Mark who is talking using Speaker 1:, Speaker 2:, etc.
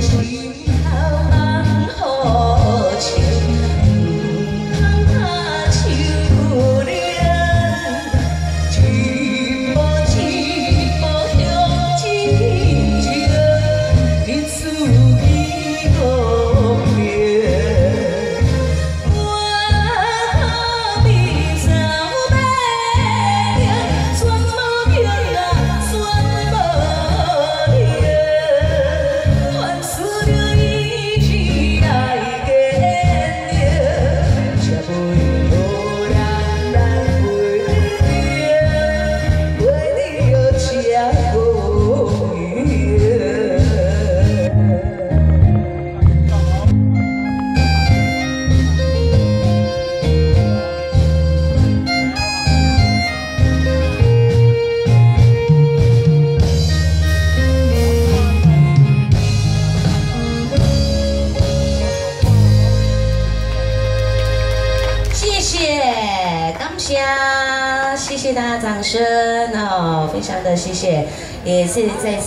Speaker 1: Street. 家谢，谢谢大家掌声哦，非常的谢谢，也是在。